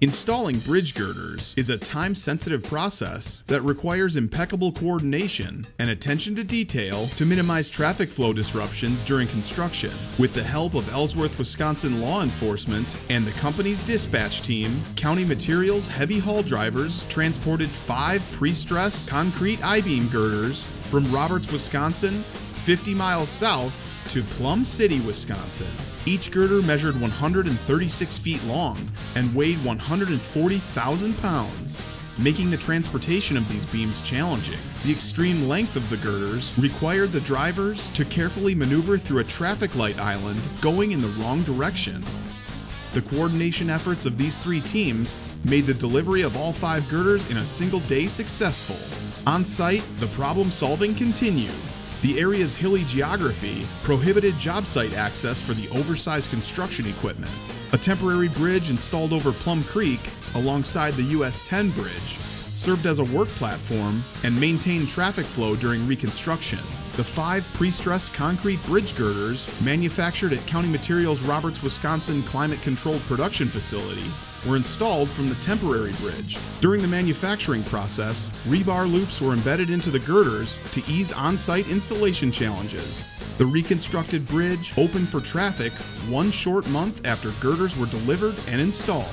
Installing bridge girders is a time sensitive process that requires impeccable coordination and attention to detail to minimize traffic flow disruptions during construction. With the help of Ellsworth, Wisconsin law enforcement and the company's dispatch team, County Materials heavy haul drivers transported five pre stress concrete I beam girders from Roberts, Wisconsin, 50 miles south to Plum City, Wisconsin. Each girder measured 136 feet long and weighed 140,000 pounds, making the transportation of these beams challenging. The extreme length of the girders required the drivers to carefully maneuver through a traffic light island going in the wrong direction. The coordination efforts of these three teams made the delivery of all five girders in a single day successful. On site, the problem solving continued. The area's hilly geography prohibited job site access for the oversized construction equipment. A temporary bridge installed over Plum Creek alongside the US 10 bridge served as a work platform and maintained traffic flow during reconstruction. The five pre-stressed concrete bridge girders, manufactured at County Materials Roberts, Wisconsin climate controlled production facility, were installed from the temporary bridge. During the manufacturing process, rebar loops were embedded into the girders to ease on-site installation challenges. The reconstructed bridge opened for traffic one short month after girders were delivered and installed.